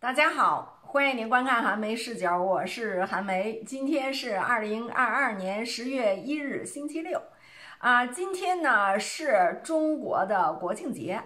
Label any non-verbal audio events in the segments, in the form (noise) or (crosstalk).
大家好，欢迎您观看韩梅视角，我是韩梅。今天是二零二二年十月一日，星期六，啊，今天呢是中国的国庆节。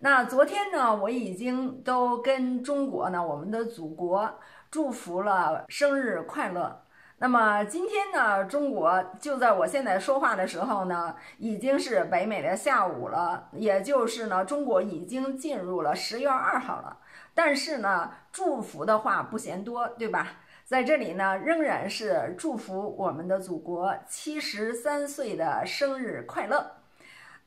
那昨天呢，我已经都跟中国呢，我们的祖国祝福了生日快乐。那么今天呢，中国就在我现在说话的时候呢，已经是北美的下午了，也就是呢，中国已经进入了十月二号了。但是呢，祝福的话不嫌多，对吧？在这里呢，仍然是祝福我们的祖国七十三岁的生日快乐。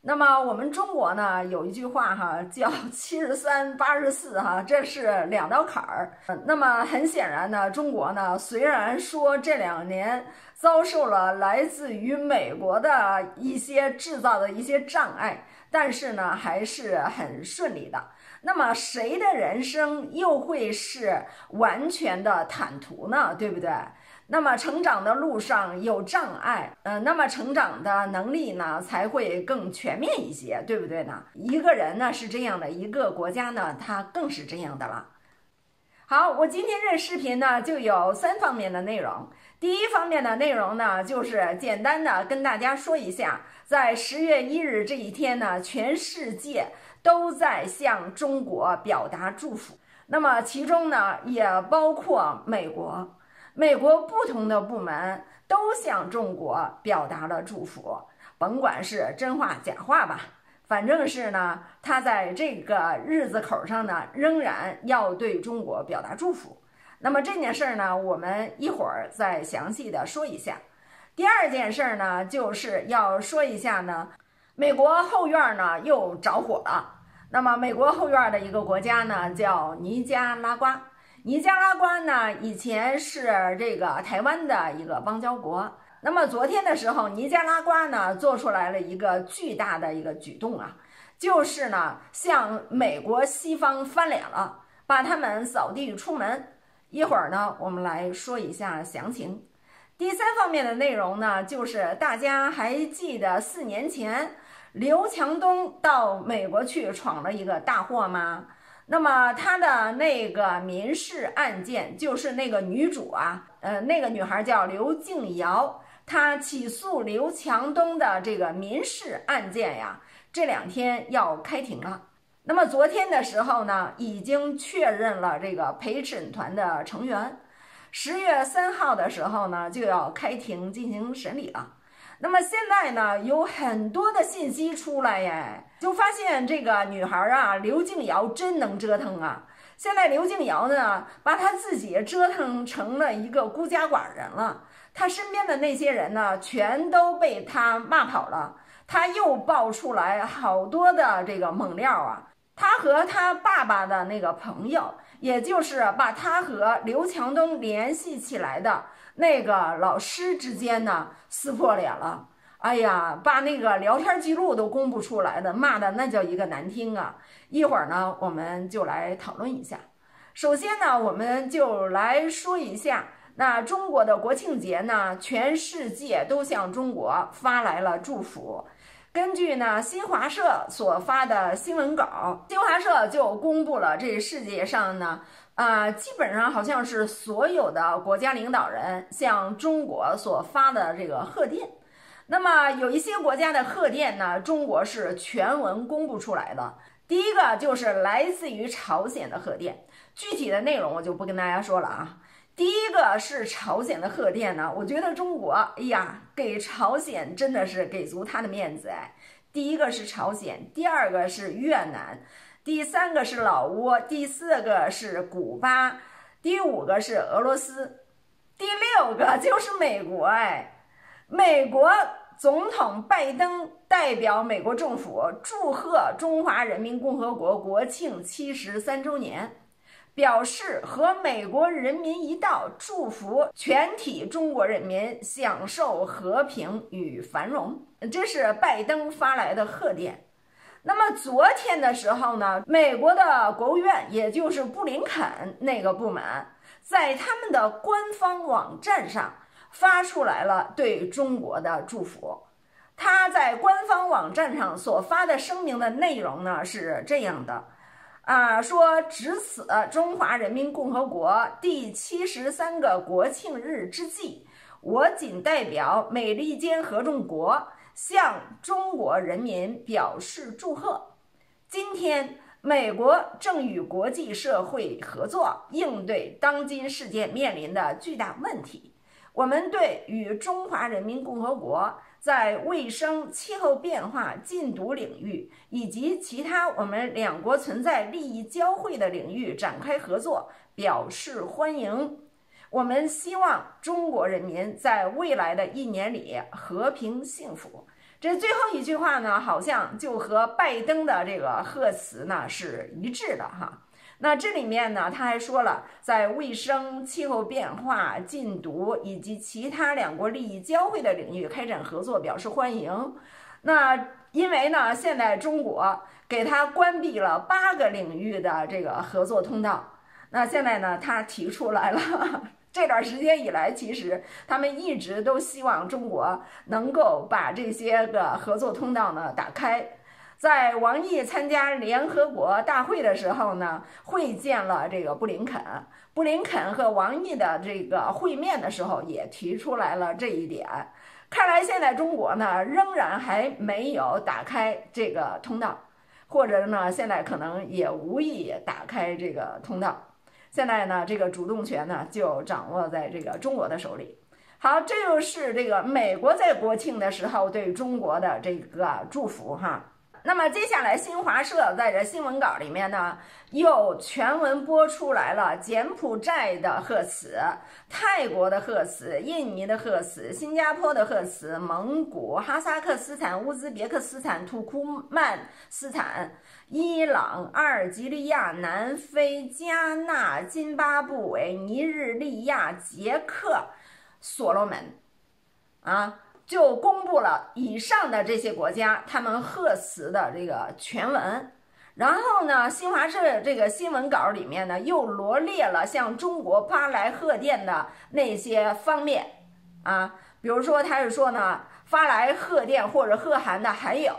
那么我们中国呢有一句话哈，叫七十三八十四哈，这是两道坎儿。那么很显然呢，中国呢虽然说这两年遭受了来自于美国的一些制造的一些障碍，但是呢还是很顺利的。那么谁的人生又会是完全的坦途呢？对不对？那么成长的路上有障碍，呃，那么成长的能力呢才会更全面一些，对不对呢？一个人呢是这样的，一个国家呢它更是这样的了。好，我今天这视频呢就有三方面的内容。第一方面的内容呢就是简单的跟大家说一下，在十月一日这一天呢，全世界都在向中国表达祝福，那么其中呢也包括美国。美国不同的部门都向中国表达了祝福，甭管是真话假话吧，反正是呢，他在这个日子口上呢，仍然要对中国表达祝福。那么这件事儿呢，我们一会儿再详细的说一下。第二件事儿呢，就是要说一下呢，美国后院呢又着火了。那么美国后院的一个国家呢，叫尼加拉瓜。尼加拉瓜呢，以前是这个台湾的一个邦交国。那么昨天的时候，尼加拉瓜呢做出来了一个巨大的一个举动啊，就是呢向美国西方翻脸了，把他们扫地出门。一会儿呢，我们来说一下详情。第三方面的内容呢，就是大家还记得四年前刘强东到美国去闯了一个大祸吗？那么他的那个民事案件，就是那个女主啊，呃，那个女孩叫刘静瑶，她起诉刘强东的这个民事案件呀，这两天要开庭了。那么昨天的时候呢，已经确认了这个陪审团的成员，十月三号的时候呢，就要开庭进行审理了。那么现在呢，有很多的信息出来耶，就发现这个女孩啊，刘静瑶真能折腾啊。现在刘静瑶呢，把她自己折腾成了一个孤家寡人了，她身边的那些人呢，全都被她骂跑了。她又爆出来好多的这个猛料啊，她和她爸爸的那个朋友，也就是把她和刘强东联系起来的。那个老师之间呢撕破脸了，哎呀，把那个聊天记录都公布出来的，骂的那叫一个难听啊！一会儿呢，我们就来讨论一下。首先呢，我们就来说一下，那中国的国庆节呢，全世界都向中国发来了祝福。根据呢新华社所发的新闻稿，新华社就公布了这世界上呢。啊，基本上好像是所有的国家领导人向中国所发的这个贺电。那么有一些国家的贺电呢，中国是全文公布出来的。第一个就是来自于朝鲜的贺电，具体的内容我就不跟大家说了啊。第一个是朝鲜的贺电呢，我觉得中国，哎呀，给朝鲜真的是给足他的面子哎。第一个是朝鲜，第二个是越南。第三个是老挝，第四个是古巴，第五个是俄罗斯，第六个就是美国。哎，美国总统拜登代表美国政府祝贺中华人民共和国国庆七十三周年，表示和美国人民一道，祝福全体中国人民享受和平与繁荣。这是拜登发来的贺电。那么昨天的时候呢，美国的国务院，也就是布林肯那个部门，在他们的官方网站上发出来了对中国的祝福。他在官方网站上所发的声明的内容呢是这样的：啊，说值此中华人民共和国第七十三个国庆日之际，我谨代表美利坚合众国向中国人民表示祝贺。今天，美国正与国际社会合作，应对当今世界面临的巨大问题。我们对与中华人民共和国。在卫生、气候变化、禁毒领域以及其他我们两国存在利益交汇的领域展开合作，表示欢迎。我们希望中国人民在未来的一年里和平幸福。这最后一句话呢，好像就和拜登的这个贺词呢是一致的哈。那这里面呢，他还说了，在卫生、气候变化、禁毒以及其他两国利益交汇的领域开展合作，表示欢迎。那因为呢，现在中国给他关闭了八个领域的这个合作通道。那现在呢，他提出来了，(laughs) 这段时间以来，其实他们一直都希望中国能够把这些个合作通道呢打开。在王毅参加联合国大会的时候呢，会见了这个布林肯。布林肯和王毅的这个会面的时候，也提出来了这一点。看来现在中国呢，仍然还没有打开这个通道，或者呢，现在可能也无意打开这个通道。现在呢，这个主动权呢，就掌握在这个中国的手里。好，这就是这个美国在国庆的时候对中国的这个祝福哈。那么接下来，新华社在这新闻稿里面呢，又全文播出来了柬埔寨的贺词、泰国的贺词、印尼的贺词、新加坡的贺词、蒙古、哈萨克斯坦、乌兹别克斯坦、土库曼斯坦、伊朗、阿尔及利亚、南非、加纳、津巴布韦、尼日利亚、捷克、所罗门，啊。就公布了以上的这些国家他们贺词的这个全文，然后呢，新华社这个新闻稿里面呢又罗列了向中国发来贺电的那些方面啊，比如说他是说呢，发来贺电或者贺函的还有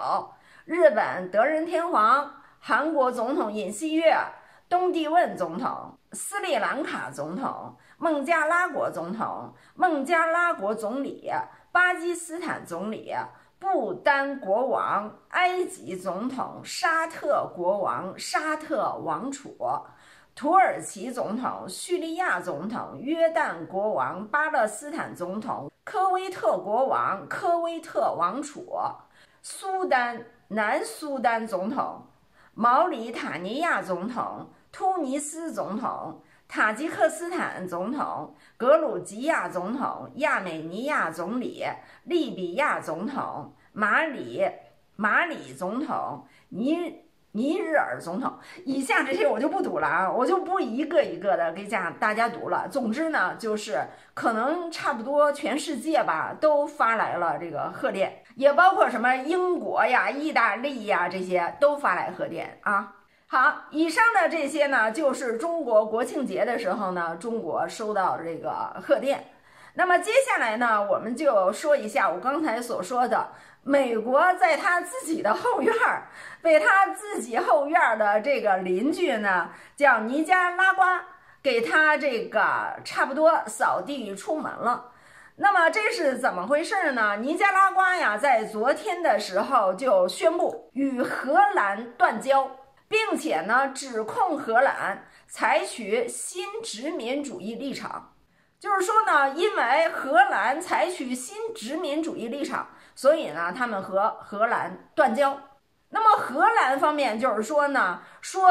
日本德仁天皇、韩国总统尹锡悦、东帝汶总统、斯里兰卡总统、孟加拉国总统、孟加拉国总理。巴基斯坦总理、不丹国王、埃及总统、沙特国王、沙特王储、土耳其总统、叙利亚总统、约旦国王、巴勒斯坦总统、科威特国王、科威特王储、苏丹南苏丹总统、毛里塔尼亚总统、突尼斯总统。塔吉克斯坦总统、格鲁吉亚总统、亚美尼亚总理、利比亚总统、马里马里总统、尼尼日尔总统，以下这些我就不读了啊，我就不一个一个的给家大家读了。总之呢，就是可能差不多全世界吧都发来了这个贺电，也包括什么英国呀、意大利呀这些都发来贺电啊。好，以上的这些呢，就是中国国庆节的时候呢，中国收到这个贺电。那么接下来呢，我们就说一下我刚才所说的，美国在他自己的后院儿，被他自己后院儿的这个邻居呢，叫尼加拉瓜，给他这个差不多扫地出门了。那么这是怎么回事呢？尼加拉瓜呀，在昨天的时候就宣布与荷兰断交。并且呢，指控荷兰采取新殖民主义立场，就是说呢，因为荷兰采取新殖民主义立场，所以呢，他们和荷兰断交。那么荷兰方面就是说呢，说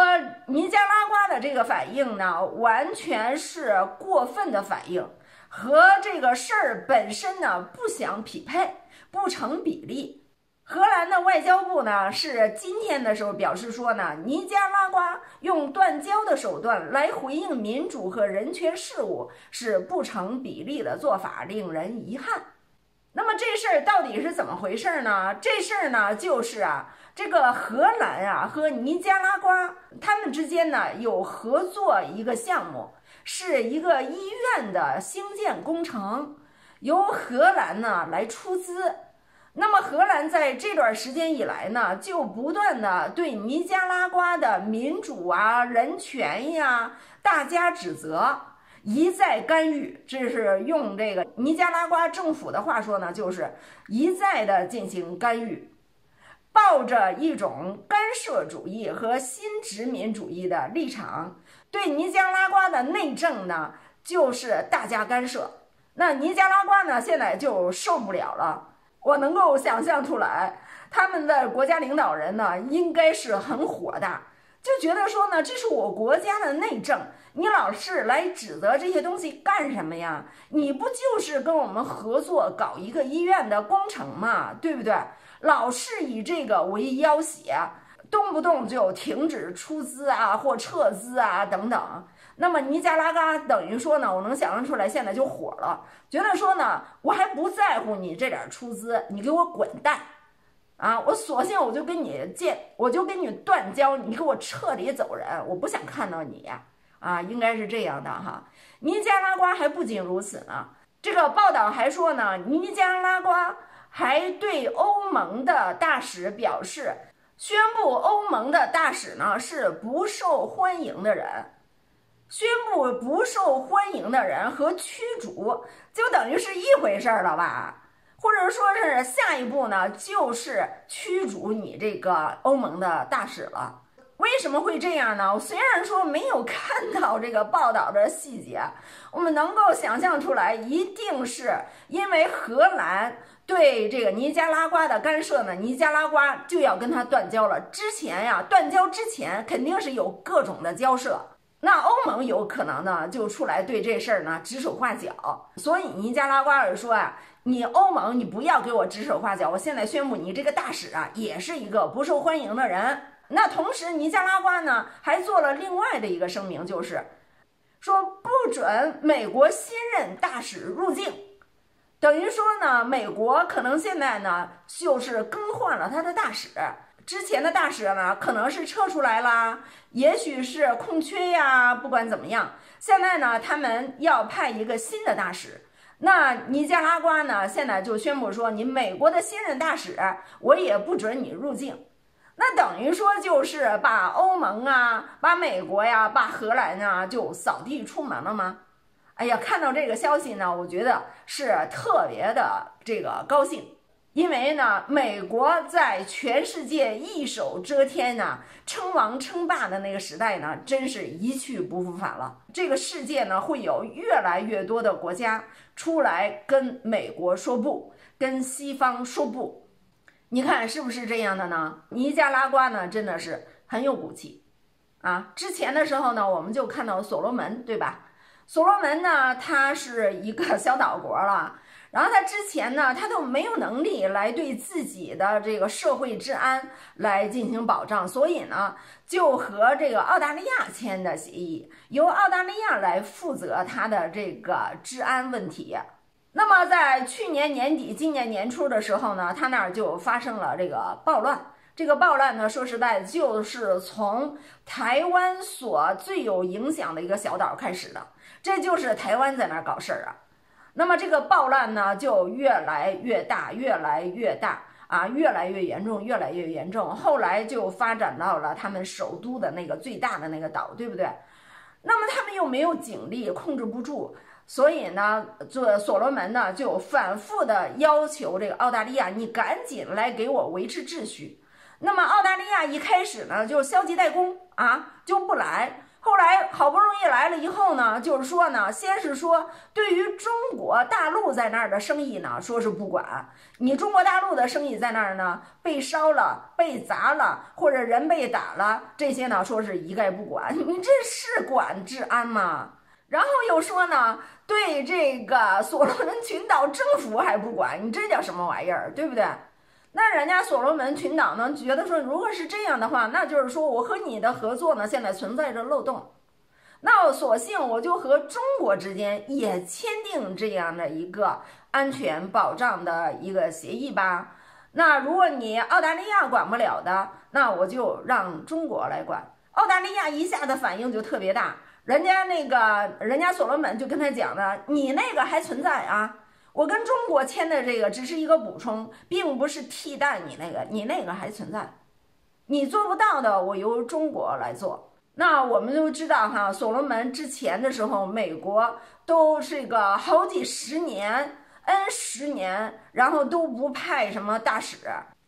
尼加拉瓜的这个反应呢，完全是过分的反应，和这个事儿本身呢不相匹配，不成比例。荷兰的外交部呢是今天的时候表示说呢，尼加拉瓜用断交的手段来回应民主和人权事务是不成比例的做法，令人遗憾。那么这事儿到底是怎么回事呢？这事儿呢就是啊，这个荷兰啊和尼加拉瓜他们之间呢有合作一个项目，是一个医院的兴建工程，由荷兰呢来出资。那么荷兰在这段时间以来呢，就不断的对尼加拉瓜的民主啊、人权呀大加指责，一再干预。这是用这个尼加拉瓜政府的话说呢，就是一再的进行干预，抱着一种干涉主义和新殖民主义的立场，对尼加拉瓜的内政呢，就是大加干涉。那尼加拉瓜呢，现在就受不了了。我能够想象出来，他们的国家领导人呢，应该是很火大，就觉得说呢，这是我国家的内政，你老是来指责这些东西干什么呀？你不就是跟我们合作搞一个医院的工程嘛，对不对？老是以这个为要挟，动不动就停止出资啊，或撤资啊，等等。那么尼加拉瓜等于说呢，我能想象出来，现在就火了，觉得说呢，我还不在乎你这点出资，你给我滚蛋，啊，我索性我就跟你见，我就跟你断交，你给我彻底走人，我不想看到你，啊，应该是这样的哈。尼加拉瓜还不仅如此呢，这个报道还说呢，尼加拉瓜还对欧盟的大使表示，宣布欧盟的大使呢是不受欢迎的人。宣布不受欢迎的人和驱逐，就等于是一回事儿了吧？或者说是下一步呢，就是驱逐你这个欧盟的大使了。为什么会这样呢？虽然说没有看到这个报道的细节，我们能够想象出来，一定是因为荷兰对这个尼加拉瓜的干涉呢，尼加拉瓜就要跟他断交了。之前呀，断交之前肯定是有各种的交涉。那欧盟有可能呢，就出来对这事儿呢指手画脚。所以尼加拉瓜尔说啊，你欧盟你不要给我指手画脚，我现在宣布你这个大使啊也是一个不受欢迎的人。那同时尼加拉瓜呢还做了另外的一个声明，就是说不准美国新任大使入境，等于说呢，美国可能现在呢就是更换了他的大使。之前的大使呢，可能是撤出来了，也许是空缺呀。不管怎么样，现在呢，他们要派一个新的大使。那尼加拉瓜呢，现在就宣布说，你美国的新任大使，我也不准你入境。那等于说就是把欧盟啊，把美国呀，把荷兰啊，就扫地出门了吗？哎呀，看到这个消息呢，我觉得是特别的这个高兴。因为呢，美国在全世界一手遮天呢，称王称霸的那个时代呢，真是一去不复返了。这个世界呢，会有越来越多的国家出来跟美国说不，跟西方说不。你看是不是这样的呢？尼加拉瓜呢，真的是很有骨气啊。之前的时候呢，我们就看到所罗门，对吧？所罗门呢，他是一个小岛国了。然后他之前呢，他都没有能力来对自己的这个社会治安来进行保障，所以呢，就和这个澳大利亚签的协议，由澳大利亚来负责他的这个治安问题。那么在去年年底、今年年初的时候呢，他那儿就发生了这个暴乱。这个暴乱呢，说实在，就是从台湾所最有影响的一个小岛开始的，这就是台湾在那儿搞事儿啊。那么这个暴乱呢，就越来越大，越来越大啊，越来越严重，越来越严重。后来就发展到了他们首都的那个最大的那个岛，对不对？那么他们又没有警力，控制不住，所以呢，这所罗门呢就反复的要求这个澳大利亚，你赶紧来给我维持秩序。那么澳大利亚一开始呢就消极怠工啊，就不来。后来好不容易来了以后呢，就是说呢，先是说对于中国大陆在那儿的生意呢，说是不管你中国大陆的生意在那儿呢，被烧了、被砸了，或者人被打了，这些呢，说是一概不管。(laughs) 你这是管治安吗？然后又说呢，对这个所罗门群岛政府还不管，你这叫什么玩意儿，对不对？那人家所罗门群岛呢，觉得说，如果是这样的话，那就是说我和你的合作呢，现在存在着漏洞。那我索性我就和中国之间也签订这样的一个安全保障的一个协议吧。那如果你澳大利亚管不了的，那我就让中国来管。澳大利亚一下子反应就特别大，人家那个人家所罗门就跟他讲呢，你那个还存在啊。我跟中国签的这个只是一个补充，并不是替代你那个，你那个还存在，你做不到的，我由中国来做。那我们都知道哈，所罗门之前的时候，美国都是个好几十年、N 十年，然后都不派什么大使，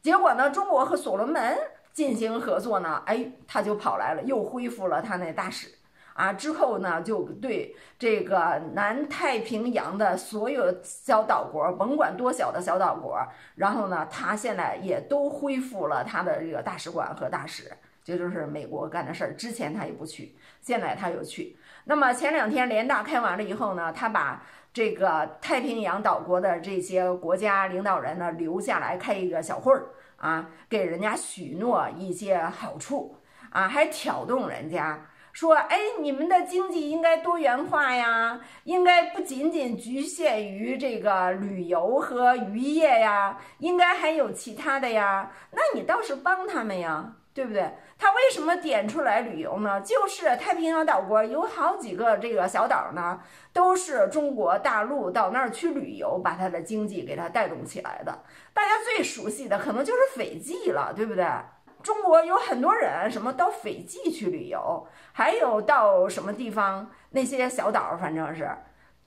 结果呢，中国和所罗门进行合作呢，哎，他就跑来了，又恢复了他那大使。啊，之后呢，就对这个南太平洋的所有小岛国，甭管多小的小岛国，然后呢，他现在也都恢复了他的这个大使馆和大使，这就是美国干的事儿。之前他也不去，现在他又去。那么前两天联大开完了以后呢，他把这个太平洋岛国的这些国家领导人呢留下来开一个小会儿啊，给人家许诺一些好处啊，还挑动人家。说，哎，你们的经济应该多元化呀，应该不仅仅局限于这个旅游和渔业呀，应该还有其他的呀。那你倒是帮他们呀，对不对？他为什么点出来旅游呢？就是太平洋岛国有好几个这个小岛呢，都是中国大陆到那儿去旅游，把它的经济给它带动起来的。大家最熟悉的可能就是斐济了，对不对？中国有很多人什么到斐济去旅游，还有到什么地方那些小岛，反正是，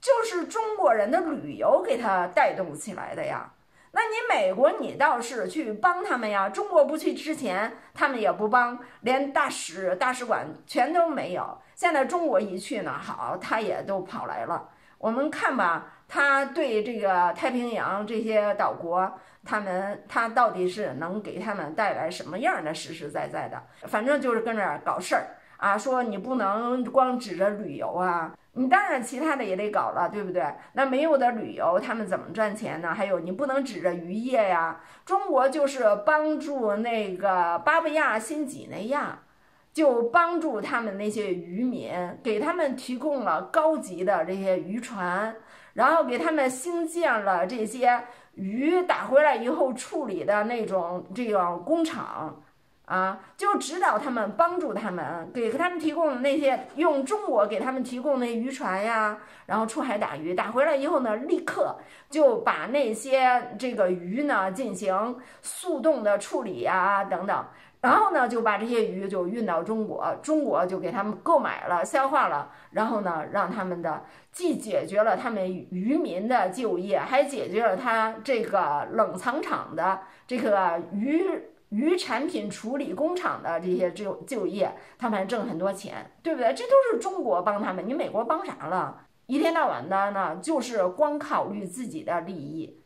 就是中国人的旅游给他带动起来的呀。那你美国你倒是去帮他们呀。中国不去之前，他们也不帮，连大使大使馆全都没有。现在中国一去呢，好，他也都跑来了。我们看吧，他对这个太平洋这些岛国。他们他到底是能给他们带来什么样的实实在在的？反正就是跟着搞事儿啊！说你不能光指着旅游啊，你当然其他的也得搞了，对不对？那没有的旅游，他们怎么赚钱呢？还有你不能指着渔业呀。中国就是帮助那个巴布亚新几内亚，就帮助他们那些渔民，给他们提供了高级的这些渔船，然后给他们兴建了这些。鱼打回来以后处理的那种这种工厂，啊，就指导他们，帮助他们，给他们提供的那些用中国给他们提供那渔船呀，然后出海打鱼，打回来以后呢，立刻就把那些这个鱼呢进行速冻的处理呀，等等。然后呢，就把这些鱼就运到中国，中国就给他们购买了、消化了，然后呢，让他们的既解决了他们渔民的就业，还解决了他这个冷藏厂的这个鱼鱼产品处理工厂的这些就就业，他们还挣很多钱，对不对？这都是中国帮他们，你美国帮啥了？一天到晚的呢，就是光考虑自己的利益。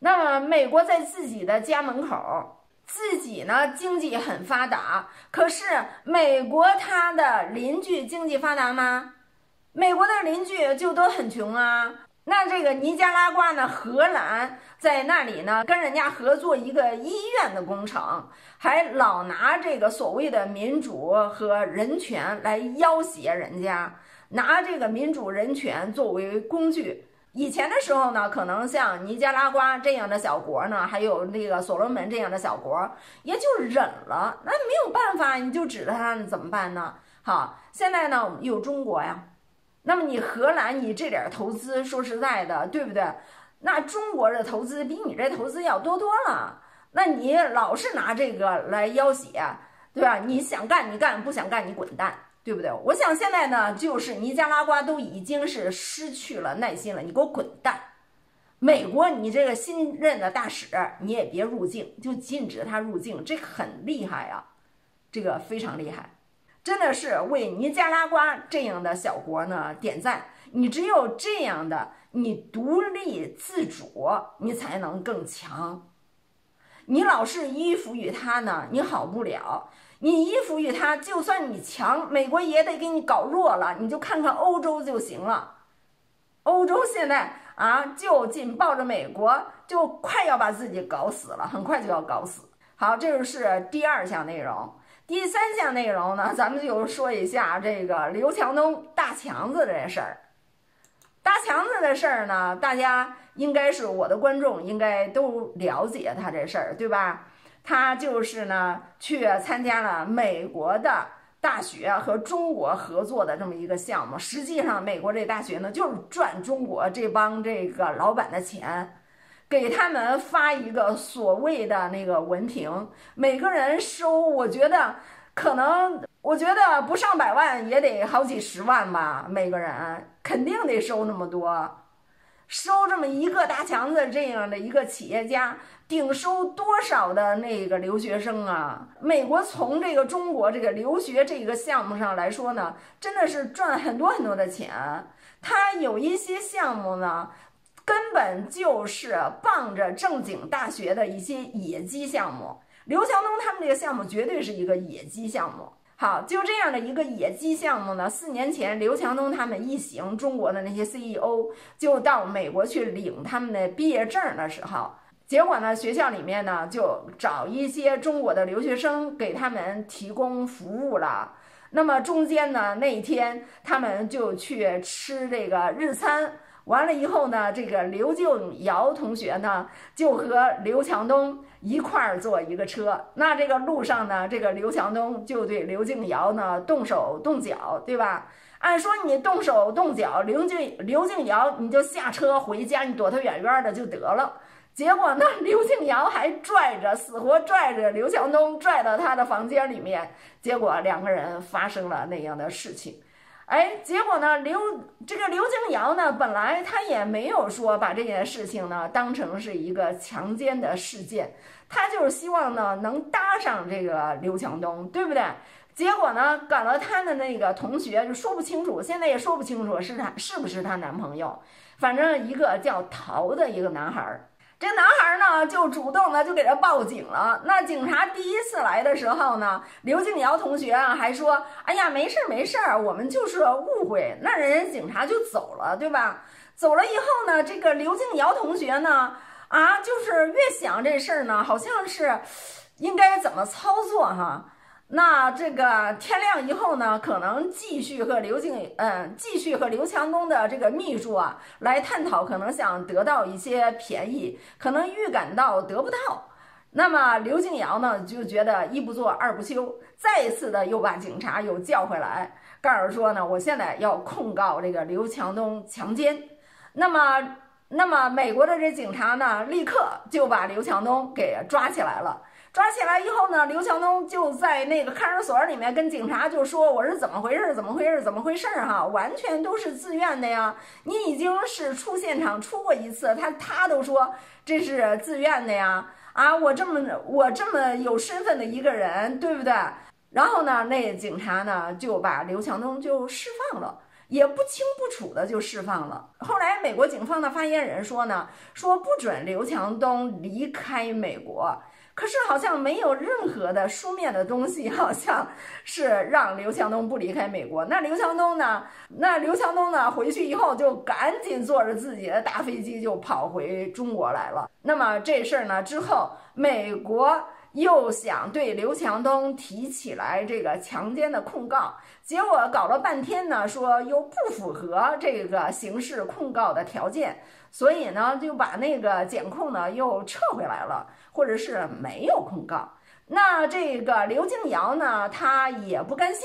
那么，美国在自己的家门口。自己呢经济很发达，可是美国它的邻居经济发达吗？美国的邻居就都很穷啊。那这个尼加拉瓜呢，荷兰在那里呢跟人家合作一个医院的工程，还老拿这个所谓的民主和人权来要挟人家，拿这个民主人权作为工具。以前的时候呢，可能像尼加拉瓜这样的小国呢，还有那个所罗门这样的小国，也就忍了。那没有办法，你就指着他怎么办呢？好，现在呢有中国呀。那么你荷兰，你这点投资，说实在的，对不对？那中国的投资比你这投资要多多了。那你老是拿这个来要挟，对吧？你想干你干，不想干你滚蛋。对不对？我想现在呢，就是尼加拉瓜都已经是失去了耐心了，你给我滚蛋！美国，你这个新任的大使你也别入境，就禁止他入境，这很厉害啊，这个非常厉害，真的是为尼加拉瓜这样的小国呢点赞。你只有这样的，你独立自主，你才能更强。你老是依附于他呢，你好不了。你依附于他，就算你强，美国也得给你搞弱了。你就看看欧洲就行了。欧洲现在啊，就紧抱着美国，就快要把自己搞死了，很快就要搞死。好，这就是第二项内容。第三项内容呢，咱们就说一下这个刘强东大强子这事儿。大强子的事儿呢，大家应该是我的观众，应该都了解他这事儿，对吧？他就是呢，去参加了美国的大学和中国合作的这么一个项目。实际上，美国这大学呢，就是赚中国这帮这个老板的钱，给他们发一个所谓的那个文凭，每个人收，我觉得可能，我觉得不上百万也得好几十万吧，每个人肯定得收那么多。收这么一个大强子这样的一个企业家，顶收多少的那个留学生啊？美国从这个中国这个留学这个项目上来说呢，真的是赚很多很多的钱。他有一些项目呢，根本就是傍着正经大学的一些野鸡项目。刘强东他们这个项目绝对是一个野鸡项目。好，就这样的一个野鸡项目呢。四年前，刘强东他们一行中国的那些 CEO 就到美国去领他们的毕业证的时候，结果呢，学校里面呢就找一些中国的留学生给他们提供服务了。那么中间呢，那一天他们就去吃这个日餐。完了以后呢，这个刘静瑶同学呢，就和刘强东一块儿坐一个车。那这个路上呢，这个刘强东就对刘静瑶呢动手动脚，对吧？按说你动手动脚，刘静刘静瑶你就下车回家，你躲他远远的就得了。结果呢，刘静瑶还拽着死活拽着刘强东，拽到他的房间里面。结果两个人发生了那样的事情。哎，结果呢？刘这个刘静瑶呢，本来他也没有说把这件事情呢当成是一个强奸的事件，他就是希望呢能搭上这个刘强东，对不对？结果呢，赶了他的那个同学就说不清楚，现在也说不清楚是他是不是她男朋友，反正一个叫陶的一个男孩儿。这男孩呢，就主动的就给他报警了。那警察第一次来的时候呢，刘静瑶同学啊还说：“哎呀，没事儿没事儿，我们就是误会。”那人家警察就走了，对吧？走了以后呢，这个刘静瑶同学呢，啊，就是越想这事儿呢，好像是应该怎么操作哈。那这个天亮以后呢，可能继续和刘静，嗯，继续和刘强东的这个秘书啊来探讨，可能想得到一些便宜，可能预感到得不到。那么刘静瑶呢就觉得一不做二不休，再一次的又把警察又叫回来，告诉说呢，我现在要控告这个刘强东强奸。那么，那么美国的这警察呢，立刻就把刘强东给抓起来了。抓起来以后呢，刘强东就在那个看守所里面跟警察就说：“我是怎么回事？怎么回事？怎么回事？哈，完全都是自愿的呀！你已经是出现场出过一次，他他都说这是自愿的呀！啊，我这么我这么有身份的一个人，对不对？然后呢，那警察呢就把刘强东就释放了，也不清不楚的就释放了。后来美国警方的发言人说呢，说不准刘强东离开美国。”可是好像没有任何的书面的东西，好像是让刘强东不离开美国。那刘强东呢？那刘强东呢？回去以后就赶紧坐着自己的大飞机就跑回中国来了。那么这事儿呢之后，美国又想对刘强东提起来这个强奸的控告，结果搞了半天呢，说又不符合这个刑事控告的条件，所以呢就把那个检控呢又撤回来了。或者是没有控告，那这个刘静瑶呢，他也不甘心，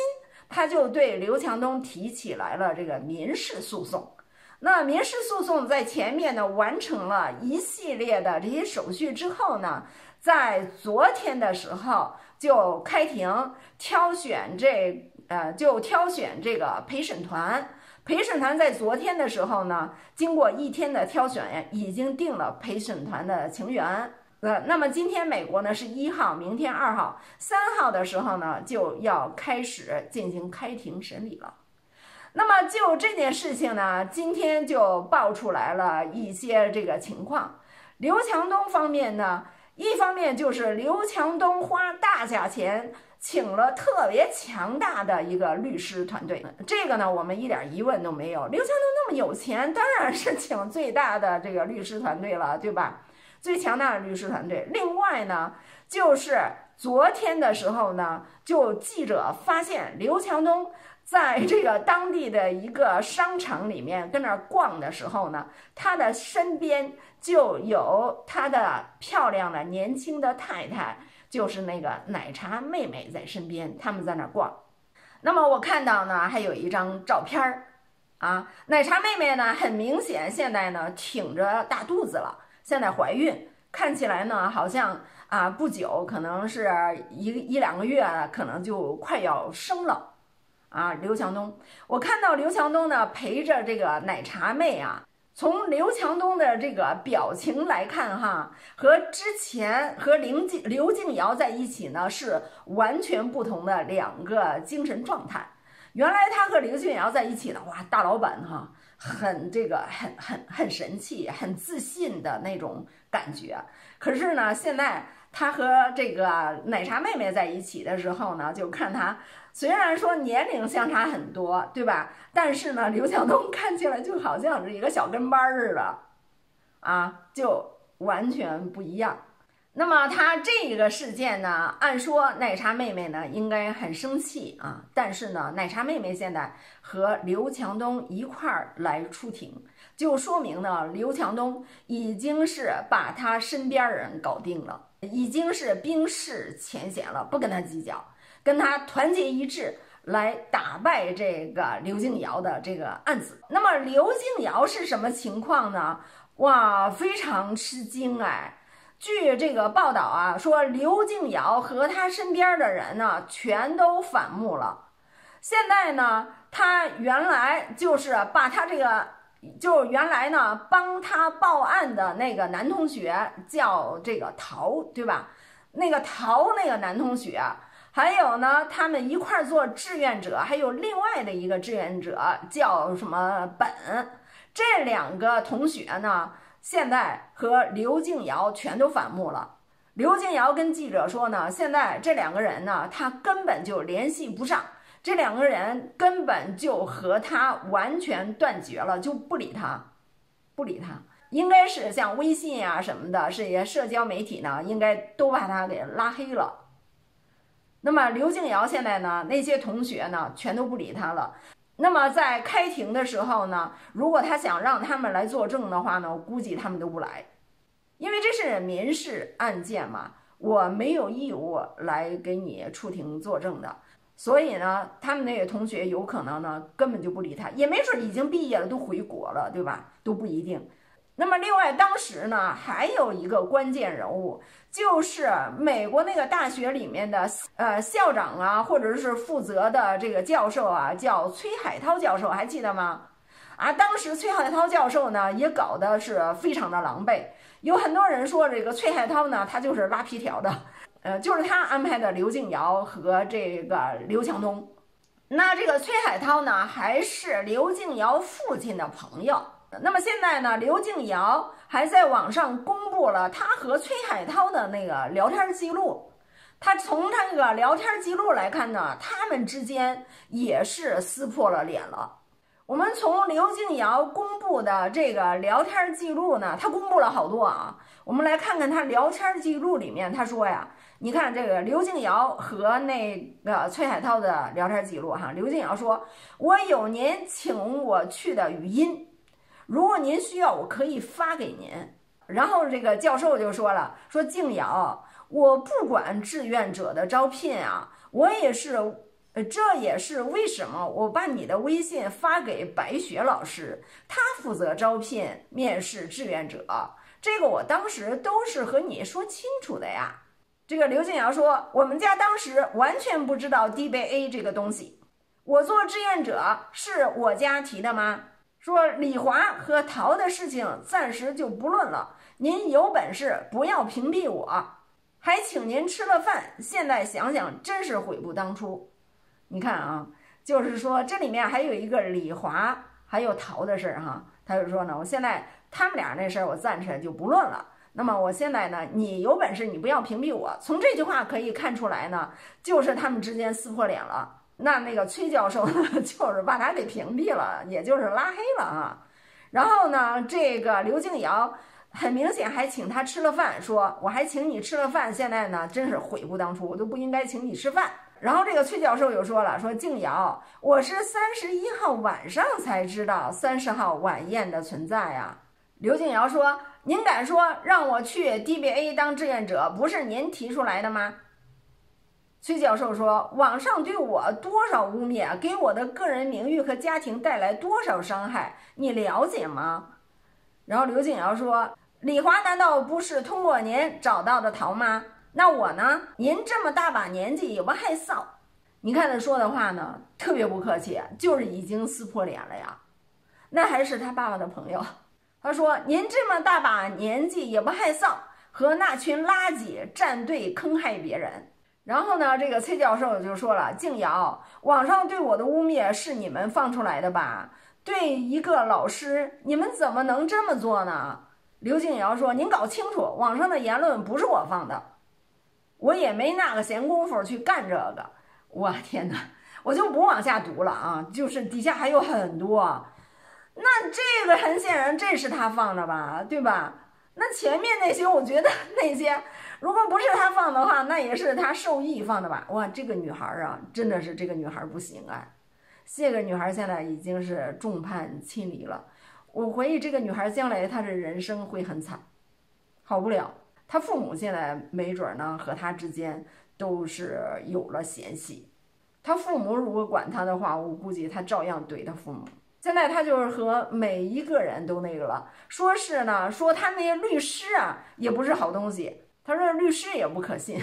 他就对刘强东提起来了这个民事诉讼。那民事诉讼在前面呢完成了一系列的这些手续之后呢，在昨天的时候就开庭挑选这呃就挑选这个陪审团。陪审团在昨天的时候呢，经过一天的挑选，已经定了陪审团的情员。呃，那么今天美国呢是一号，明天二号、三号的时候呢就要开始进行开庭审理了。那么就这件事情呢，今天就爆出来了一些这个情况。刘强东方面呢，一方面就是刘强东花大价钱请了特别强大的一个律师团队，这个呢我们一点疑问都没有。刘强东那么有钱，当然是请最大的这个律师团队了，对吧？最强大的律师团队。另外呢，就是昨天的时候呢，就记者发现刘强东在这个当地的一个商场里面跟那儿逛的时候呢，他的身边就有他的漂亮的年轻的太太，就是那个奶茶妹妹在身边，他们在那儿逛。那么我看到呢，还有一张照片儿啊，奶茶妹妹呢，很明显现在呢挺着大肚子了，现在怀孕，看起来呢好像啊不久可能是一一两个月，可能就快要生了啊。刘强东，我看到刘强东呢陪着这个奶茶妹啊。从刘强东的这个表情来看，哈，和之前和林静刘静瑶在一起呢，是完全不同的两个精神状态。原来他和刘静瑶在一起呢，哇，大老板哈，很这个很很很神气、很自信的那种感觉。可是呢，现在他和这个奶茶妹妹在一起的时候呢，就看他。虽然说年龄相差很多，对吧？但是呢，刘强东看起来就好像是一个小跟班似的，啊，就完全不一样。那么他这个事件呢，按说奶茶妹妹呢应该很生气啊，但是呢，奶茶妹妹现在和刘强东一块儿来出庭，就说明呢，刘强东已经是把他身边人搞定了，已经是冰释前嫌了，不跟他计较。跟他团结一致来打败这个刘静瑶的这个案子。那么刘静瑶是什么情况呢？哇，非常吃惊哎！据这个报道啊，说刘静瑶和他身边的人呢，全都反目了。现在呢，他原来就是把他这个，就原来呢帮他报案的那个男同学叫这个陶，对吧？那个陶那个男同学。还有呢，他们一块儿做志愿者，还有另外的一个志愿者叫什么本？这两个同学呢，现在和刘静瑶全都反目了。刘静瑶跟记者说呢，现在这两个人呢，他根本就联系不上，这两个人根本就和他完全断绝了，就不理他，不理他。应该是像微信啊什么的这些社交媒体呢，应该都把他给拉黑了。那么刘静瑶现在呢？那些同学呢，全都不理他了。那么在开庭的时候呢，如果他想让他们来作证的话呢，我估计他们都不来，因为这是民事案件嘛，我没有义务来给你出庭作证的。所以呢，他们那些同学有可能呢，根本就不理他，也没准已经毕业了，都回国了，对吧？都不一定。那么，另外当时呢，还有一个关键人物，就是美国那个大学里面的呃校长啊，或者是负责的这个教授啊，叫崔海涛教授，还记得吗？啊，当时崔海涛教授呢，也搞得是非常的狼狈。有很多人说，这个崔海涛呢，他就是拉皮条的，(laughs) 呃，就是他安排的刘静瑶和这个刘强东。那这个崔海涛呢，还是刘静瑶父亲的朋友。那么现在呢，刘静瑶还在网上公布了他和崔海涛的那个聊天记录。他从他那个聊天记录来看呢，他们之间也是撕破了脸了。我们从刘静瑶公布的这个聊天记录呢，他公布了好多啊。我们来看看他聊天记录里面，他说呀，你看这个刘静瑶和那个崔海涛的聊天记录哈。刘静瑶说：“我有您请我去的语音。”如果您需要，我可以发给您。然后这个教授就说了：“说静瑶，我不管志愿者的招聘啊，我也是，呃，这也是为什么我把你的微信发给白雪老师，他负责招聘面试志愿者。这个我当时都是和你说清楚的呀。”这个刘静瑶说：“我们家当时完全不知道 DBA 这个东西，我做志愿者是我家提的吗？”说李华和陶的事情暂时就不论了，您有本事不要屏蔽我，还请您吃了饭。现在想想真是悔不当初。你看啊，就是说这里面还有一个李华还有陶的事儿哈。他就说呢，我现在他们俩那事儿我暂时就不论了。那么我现在呢，你有本事你不要屏蔽我。从这句话可以看出来呢，就是他们之间撕破脸了。那那个崔教授呢，(laughs) 就是把他给屏蔽了，也就是拉黑了啊。然后呢，这个刘静瑶很明显还请他吃了饭，说我还请你吃了饭，现在呢真是悔不当初，我都不应该请你吃饭。然后这个崔教授又说了，说静瑶，我是三十一号晚上才知道三十号晚宴的存在呀。刘静瑶说，您敢说让我去 DBA 当志愿者，不是您提出来的吗？崔教授说：“网上对我多少污蔑，给我的个人名誉和家庭带来多少伤害，你了解吗？”然后刘景瑶说：“李华难道不是通过您找到的桃吗？那我呢？您这么大把年纪也不害臊？你看他说的话呢，特别不客气，就是已经撕破脸了呀。那还是他爸爸的朋友。他说：‘您这么大把年纪也不害臊，和那群垃圾站队坑害别人。’然后呢，这个崔教授就说了：‘静瑶，网上对我的污蔑是你们放出来的吧？对一个老师，你们怎么能这么做呢？’刘静瑶说：‘您搞清楚，网上的言论不是我放的，我也没那个闲工夫去干这个。’我天哪，我就不往下读了啊，就是底下还有很多。”那这个很显然，这是他放的吧，对吧？那前面那些，我觉得 (laughs) 那些，如果不是他放的话，那也是他受益放的吧？哇，这个女孩啊，真的是这个女孩不行啊！这个女孩现在已经是众叛亲离了。我怀疑这个女孩将来她的人生会很惨，好不了。她父母现在没准呢和她之间都是有了嫌隙。她父母如果管她的话，我估计她照样怼她父母。现在他就是和每一个人都那个了，说是呢，说他那些律师啊也不是好东西，他说律师也不可信。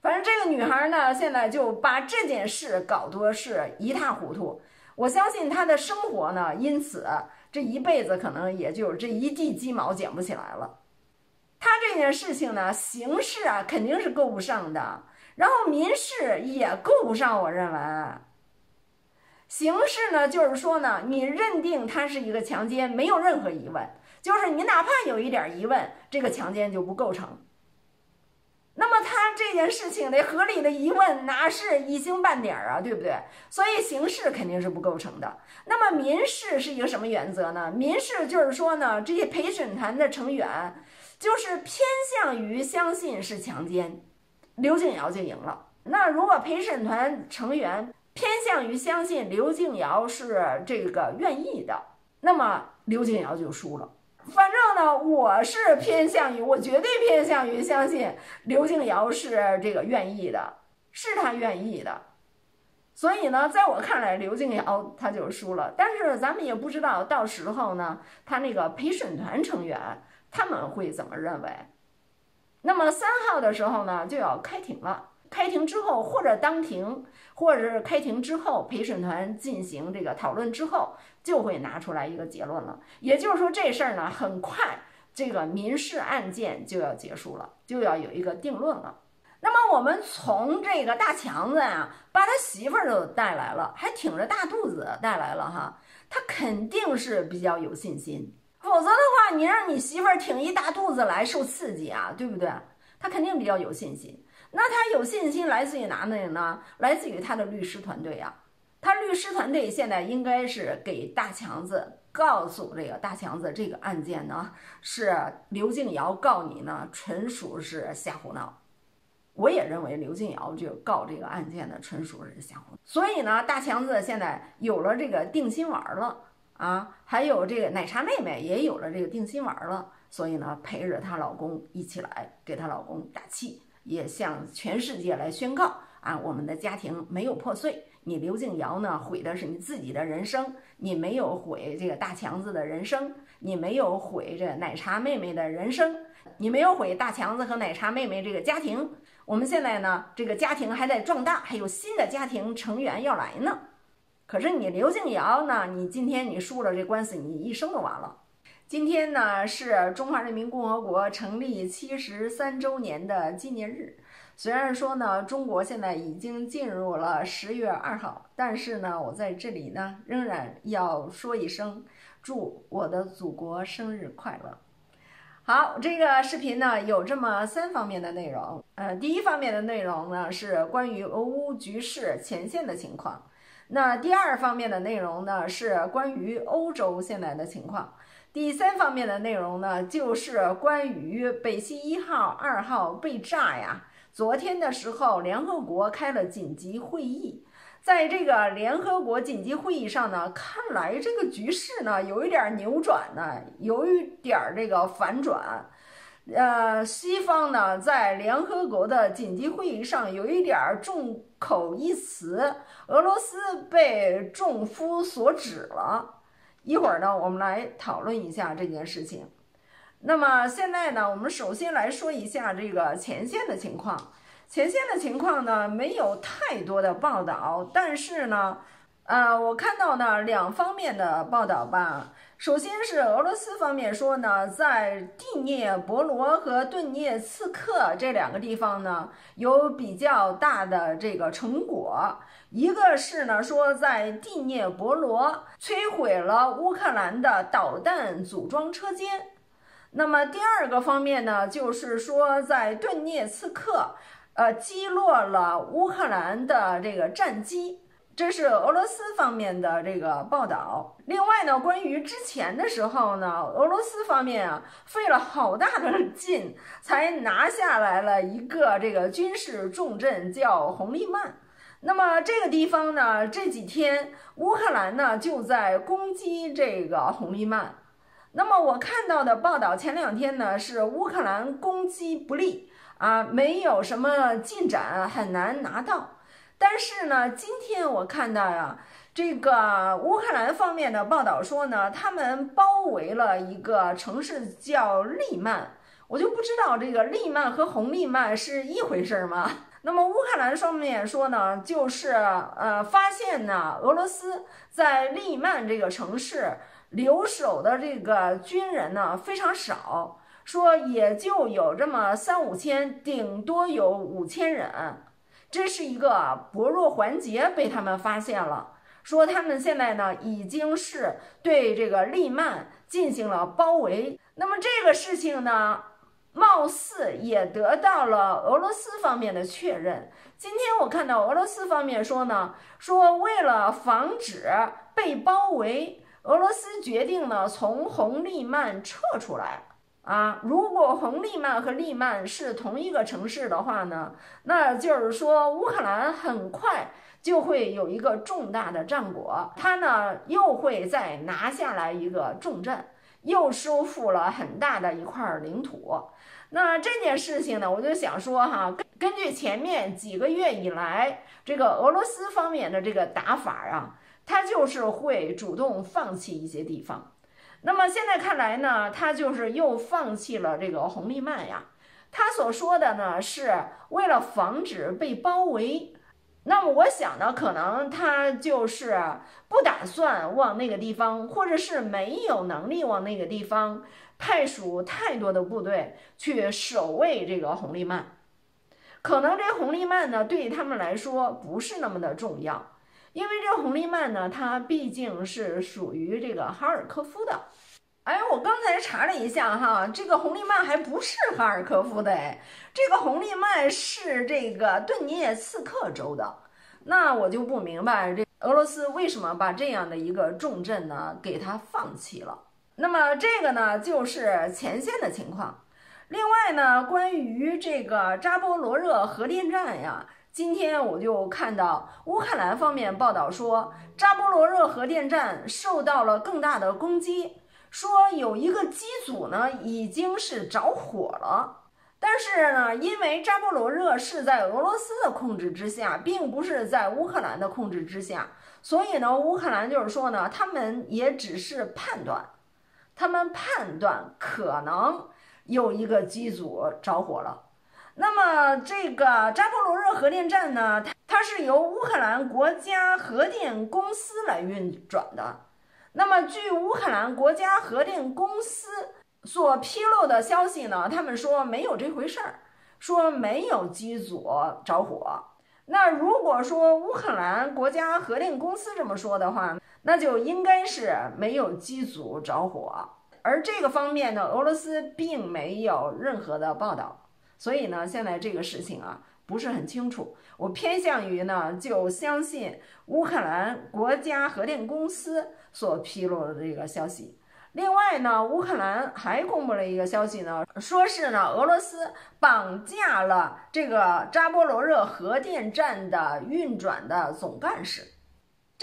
反正这个女孩呢，现在就把这件事搞得是一塌糊涂。我相信她的生活呢，因此这一辈子可能也就这一地鸡毛捡不起来了。她这件事情呢，刑事啊肯定是够不上的，然后民事也够不上，我认为。形式呢，就是说呢，你认定他是一个强奸，没有任何疑问，就是你哪怕有一点疑问，这个强奸就不构成。那么他这件事情的合理的疑问哪是一星半点啊，对不对？所以刑事肯定是不构成的。那么民事是一个什么原则呢？民事就是说呢，这些陪审团的成员就是偏向于相信是强奸，刘景瑶就赢了。那如果陪审团成员，偏向于相信刘静瑶是这个愿意的，那么刘静瑶就输了。反正呢，我是偏向于，我绝对偏向于相信刘静瑶是这个愿意的，是他愿意的。所以呢，在我看来，刘静瑶他就输了。但是咱们也不知道到时候呢，他那个陪审团成员他们会怎么认为。那么三号的时候呢，就要开庭了。开庭之后，或者当庭，或者是开庭之后，陪审团进行这个讨论之后，就会拿出来一个结论了。也就是说，这事儿呢，很快这个民事案件就要结束了，就要有一个定论了。那么，我们从这个大强子呀，把他媳妇儿都带来了，还挺着大肚子带来了哈，他肯定是比较有信心。否则的话，你让你媳妇儿挺一大肚子来受刺激啊，对不对？他肯定比较有信心。那他有信心来自于哪里呢？来自于他的律师团队啊。他律师团队现在应该是给大强子告诉这个大强子，这个案件呢是刘静瑶告你呢，纯属是瞎胡闹。我也认为刘静瑶就告这个案件呢，纯属是瞎胡。所以呢，大强子现在有了这个定心丸了啊，还有这个奶茶妹妹也有了这个定心丸了，所以呢，陪着她老公一起来给她老公打气。也向全世界来宣告啊，我们的家庭没有破碎。你刘静瑶呢，毁的是你自己的人生，你没有毁这个大强子的人生，你没有毁这奶茶妹妹的人生，你没有毁大强子和奶茶妹妹这个家庭。我们现在呢，这个家庭还在壮大，还有新的家庭成员要来呢。可是你刘静瑶呢，你今天你输了这官司，你一生都完了。今天呢是中华人民共和国成立七十三周年的纪念日。虽然说呢，中国现在已经进入了十月二号，但是呢，我在这里呢仍然要说一声，祝我的祖国生日快乐。好，这个视频呢有这么三方面的内容。呃，第一方面的内容呢是关于俄乌局势前线的情况。那第二方面的内容呢是关于欧洲现在的情况。第三方面的内容呢，就是关于北溪一号、二号被炸呀。昨天的时候，联合国开了紧急会议，在这个联合国紧急会议上呢，看来这个局势呢有一点扭转呢，有一点这个反转。呃，西方呢在联合国的紧急会议上有一点众口一词，俄罗斯被众夫所指了。一会儿呢，我们来讨论一下这件事情。那么现在呢，我们首先来说一下这个前线的情况。前线的情况呢，没有太多的报道，但是呢，呃，我看到呢两方面的报道吧。首先是俄罗斯方面说呢，在第聂伯罗和顿涅茨克这两个地方呢，有比较大的这个成果。一个是呢，说在第聂伯罗摧毁了乌克兰的导弹组装车间。那么第二个方面呢，就是说在顿涅茨克，呃，击落了乌克兰的这个战机。这是俄罗斯方面的这个报道。另外呢，关于之前的时候呢，俄罗斯方面啊费了好大的劲才拿下来了一个这个军事重镇，叫红利曼。那么这个地方呢，这几天乌克兰呢就在攻击这个红利曼。那么我看到的报道，前两天呢是乌克兰攻击不利啊，没有什么进展，很难拿到。但是呢，今天我看到呀，这个乌克兰方面的报道说呢，他们包围了一个城市叫利曼，我就不知道这个利曼和红利曼是一回事吗？(laughs) 那么乌克兰方面说呢，就是呃，发现呢，俄罗斯在利曼这个城市留守的这个军人呢非常少，说也就有这么三五千，顶多有五千人。这是一个薄弱环节被他们发现了，说他们现在呢已经是对这个利曼进行了包围。那么这个事情呢，貌似也得到了俄罗斯方面的确认。今天我看到俄罗斯方面说呢，说为了防止被包围，俄罗斯决定呢从红利曼撤出来。啊，如果红利曼和利曼是同一个城市的话呢，那就是说乌克兰很快就会有一个重大的战果，他呢又会再拿下来一个重镇，又收复了很大的一块领土。那这件事情呢，我就想说哈，根根据前面几个月以来这个俄罗斯方面的这个打法啊，他就是会主动放弃一些地方。那么现在看来呢，他就是又放弃了这个红利曼呀。他所说的呢，是为了防止被包围。那么我想呢，可能他就是不打算往那个地方，或者是没有能力往那个地方派属太多的部队去守卫这个红利曼。可能这红利曼呢，对他们来说不是那么的重要。因为这红利曼呢，它毕竟是属于这个哈尔科夫的。哎，我刚才查了一下哈，这个红利曼还不是哈尔科夫的哎，这个红利曼是这个顿涅茨克州的。那我就不明白，这俄罗斯为什么把这样的一个重镇呢给它放弃了？那么这个呢，就是前线的情况。另外呢，关于这个扎波罗热核电站呀。今天我就看到乌克兰方面报道说，扎波罗热核电站受到了更大的攻击，说有一个机组呢已经是着火了。但是呢，因为扎波罗热是在俄罗斯的控制之下，并不是在乌克兰的控制之下，所以呢，乌克兰就是说呢，他们也只是判断，他们判断可能有一个机组着火了。那么这个扎波罗热核电站呢，它它是由乌克兰国家核电公司来运转的。那么据乌克兰国家核电公司所披露的消息呢，他们说没有这回事儿，说没有机组着火。那如果说乌克兰国家核电公司这么说的话，那就应该是没有机组着火。而这个方面呢，俄罗斯并没有任何的报道。所以呢，现在这个事情啊不是很清楚。我偏向于呢，就相信乌克兰国家核电公司所披露的这个消息。另外呢，乌克兰还公布了一个消息呢，说是呢，俄罗斯绑架了这个扎波罗热核电站的运转的总干事。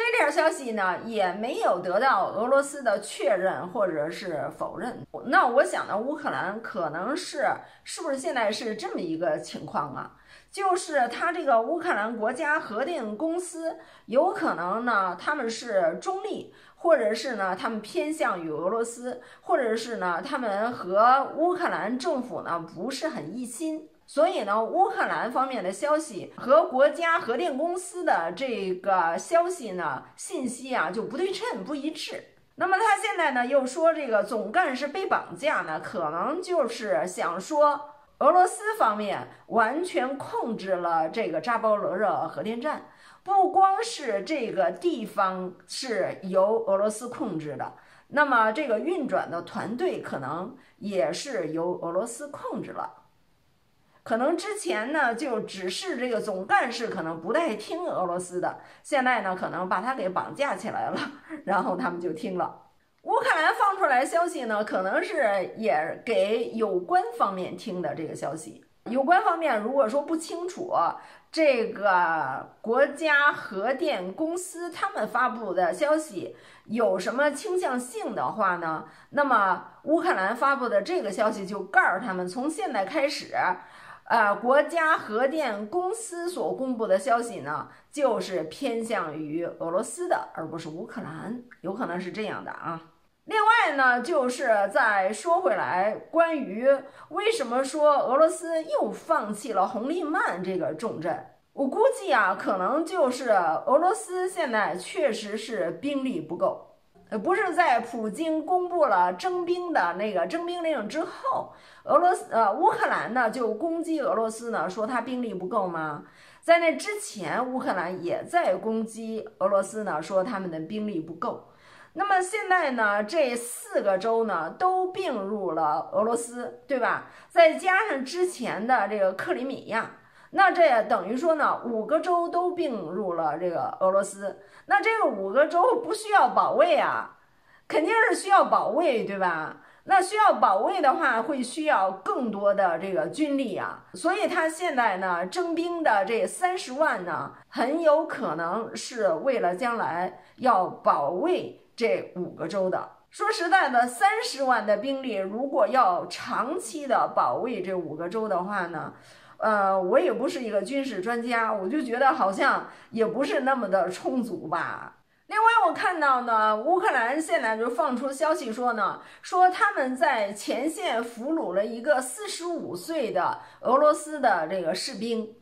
这这条消息呢也没有得到俄罗斯的确认或者是否认。那我想呢，乌克兰可能是是不是现在是这么一个情况啊？就是他这个乌克兰国家核电公司有可能呢，他们是中立，或者是呢他们偏向于俄罗斯，或者是呢他们和乌克兰政府呢不是很一心。所以呢，乌克兰方面的消息和国家核电公司的这个消息呢，信息啊就不对称、不一致。那么他现在呢又说这个总干事被绑架呢，可能就是想说俄罗斯方面完全控制了这个扎波罗热核电站，不光是这个地方是由俄罗斯控制的，那么这个运转的团队可能也是由俄罗斯控制了。可能之前呢，就只是这个总干事可能不太听俄罗斯的，现在呢，可能把他给绑架起来了，然后他们就听了。乌克兰放出来消息呢，可能是也给有关方面听的这个消息。有关方面如果说不清楚这个国家核电公司他们发布的消息有什么倾向性的话呢，那么乌克兰发布的这个消息就告诉他们，从现在开始。呃，国家核电公司所公布的消息呢，就是偏向于俄罗斯的，而不是乌克兰，有可能是这样的啊。另外呢，就是再说回来，关于为什么说俄罗斯又放弃了红利曼这个重镇，我估计啊，可能就是俄罗斯现在确实是兵力不够。呃，不是在普京公布了征兵的那个征兵令之后，俄罗斯呃乌克兰呢就攻击俄罗斯呢，说他兵力不够吗？在那之前，乌克兰也在攻击俄罗斯呢，说他们的兵力不够。那么现在呢，这四个州呢都并入了俄罗斯，对吧？再加上之前的这个克里米亚。那这也等于说呢，五个州都并入了这个俄罗斯。那这个五个州不需要保卫啊，肯定是需要保卫，对吧？那需要保卫的话，会需要更多的这个军力啊。所以他现在呢，征兵的这三十万呢，很有可能是为了将来要保卫这五个州的。说实在的，三十万的兵力，如果要长期的保卫这五个州的话呢？呃，我也不是一个军事专家，我就觉得好像也不是那么的充足吧。另外，我看到呢，乌克兰现在就放出消息说呢，说他们在前线俘虏了一个四十五岁的俄罗斯的这个士兵，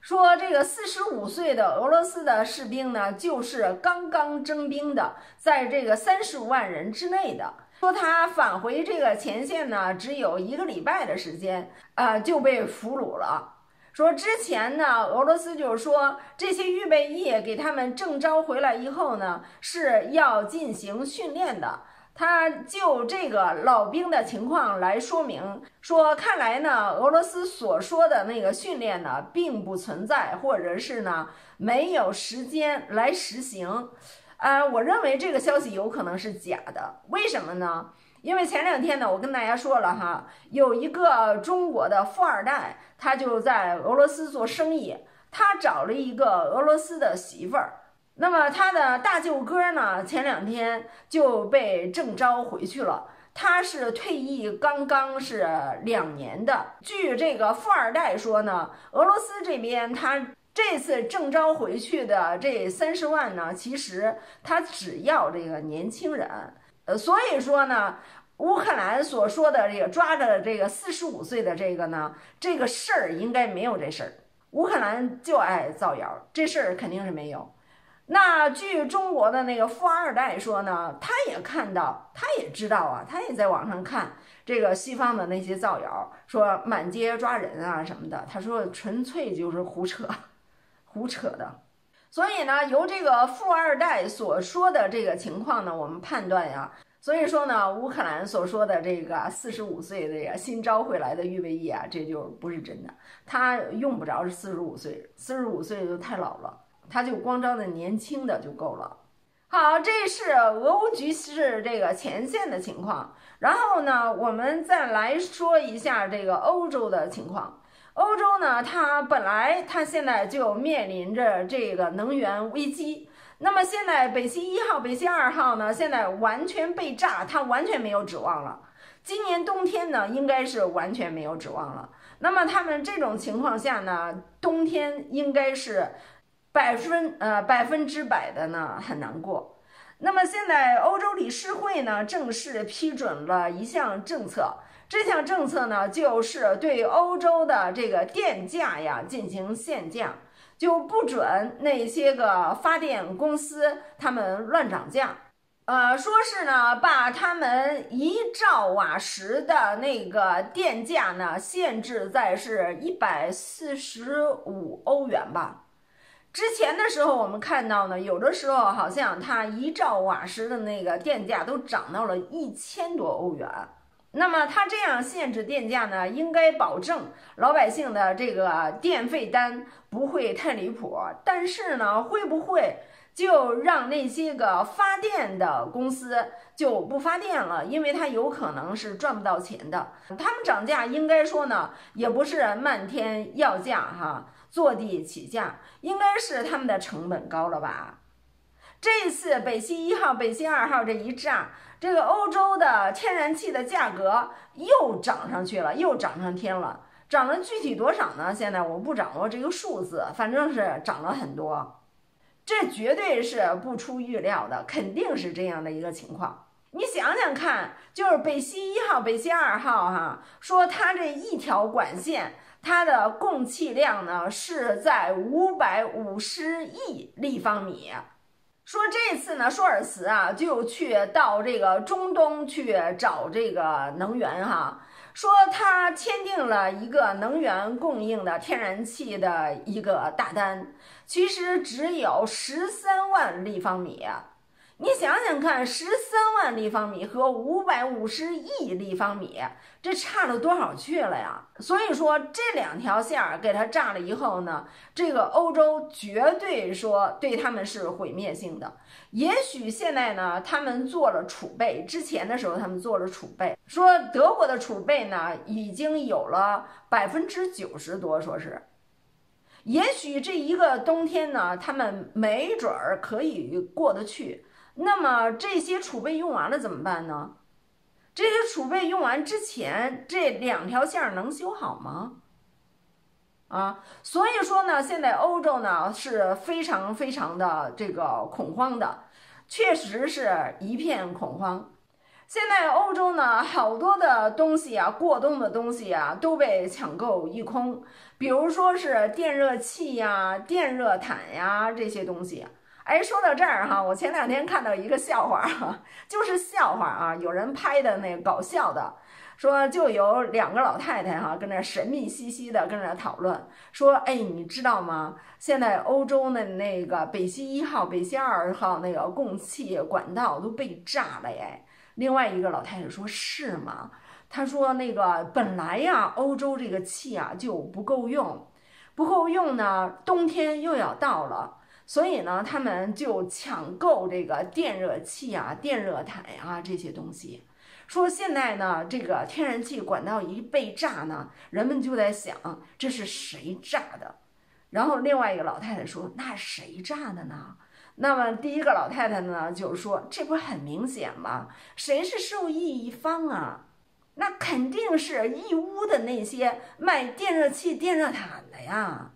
说这个四十五岁的俄罗斯的士兵呢，就是刚刚征兵的，在这个三十万人之内的。说他返回这个前线呢，只有一个礼拜的时间，呃，就被俘虏了。说之前呢，俄罗斯就是说这些预备役给他们征召回来以后呢，是要进行训练的。他就这个老兵的情况来说明，说看来呢，俄罗斯所说的那个训练呢，并不存在，或者是呢，没有时间来实行。呃，我认为这个消息有可能是假的，为什么呢？因为前两天呢，我跟大家说了哈，有一个中国的富二代，他就在俄罗斯做生意，他找了一个俄罗斯的媳妇儿，那么他的大舅哥呢，前两天就被征召回去了，他是退役刚刚是两年的。据这个富二代说呢，俄罗斯这边他。这次征召回去的这三十万呢，其实他只要这个年轻人，呃，所以说呢，乌克兰所说的这个抓着这个四十五岁的这个呢，这个事儿应该没有这事儿。乌克兰就爱造谣，这事儿肯定是没有。那据中国的那个富二代说呢，他也看到，他也知道啊，他也在网上看这个西方的那些造谣，说满街抓人啊什么的，他说纯粹就是胡扯。胡扯的，所以呢，由这个富二代所说的这个情况呢，我们判断呀，所以说呢，乌克兰所说的这个四十五岁的呀新招回来的预备役啊，这就不是真的，他用不着是四十五岁，四十五岁就太老了，他就光招的年轻的就够了。好，这是俄乌局势这个前线的情况，然后呢，我们再来说一下这个欧洲的情况。欧洲呢，它本来它现在就面临着这个能源危机，那么现在北溪一号、北溪二号呢，现在完全被炸，它完全没有指望了。今年冬天呢，应该是完全没有指望了。那么他们这种情况下呢，冬天应该是百分呃百分之百的呢很难过。那么现在欧洲理事会呢正式批准了一项政策，这项政策呢就是对欧洲的这个电价呀进行限降。就不准那些个发电公司他们乱涨价，呃，说是呢，把他们一兆瓦时的那个电价呢限制在是一百四十五欧元吧。之前的时候我们看到呢，有的时候好像它一兆瓦时的那个电价都涨到了一千多欧元。那么它这样限制电价呢，应该保证老百姓的这个电费单不会太离谱。但是呢，会不会就让那些个发电的公司就不发电了？因为它有可能是赚不到钱的。他们涨价，应该说呢，也不是漫天要价哈，坐地起价，应该是他们的成本高了吧？这次北溪一号、北溪二号这一炸。这个欧洲的天然气的价格又涨上去了，又涨上天了。涨了具体多少呢？现在我不掌握这个数字，反正是涨了很多。这绝对是不出预料的，肯定是这样的一个情况。你想想看，就是北溪一号、北溪二号，哈，说它这一条管线，它的供气量呢是在五百五十亿立方米。说这次呢，舒尔茨啊就去到这个中东去找这个能源哈，说他签订了一个能源供应的天然气的一个大单，其实只有十三万立方米。你想想看，十三万立方米和五百五十亿立方米，这差了多少去了呀？所以说这两条线儿给它炸了以后呢，这个欧洲绝对说对他们是毁灭性的。也许现在呢，他们做了储备，之前的时候他们做了储备，说德国的储备呢已经有了百分之九十多，说是，也许这一个冬天呢，他们没准儿可以过得去。那么这些储备用完了怎么办呢？这些储备用完之前，这两条线能修好吗？啊，所以说呢，现在欧洲呢是非常非常的这个恐慌的，确实是一片恐慌。现在欧洲呢，好多的东西啊，过冬的东西啊，都被抢购一空，比如说是电热器呀、电热毯呀这些东西。哎，说到这儿哈，我前两天看到一个笑话哈，就是笑话啊，有人拍的那搞笑的，说就有两个老太太哈，跟那神秘兮兮的跟那讨论，说哎，你知道吗？现在欧洲的那个北溪一号、北溪二号那个供气管道都被炸了耶。另外一个老太太说是吗？她说那个本来呀，欧洲这个气啊就不够用，不够用呢，冬天又要到了。所以呢，他们就抢购这个电热器啊、电热毯呀这些东西。说现在呢，这个天然气管道一被炸呢，人们就在想这是谁炸的。然后另外一个老太太说：“那谁炸的呢？”那么第一个老太太呢，就是说：“这不很明显吗？谁是受益一方啊？那肯定是义乌的那些卖电热器、电热毯的呀。”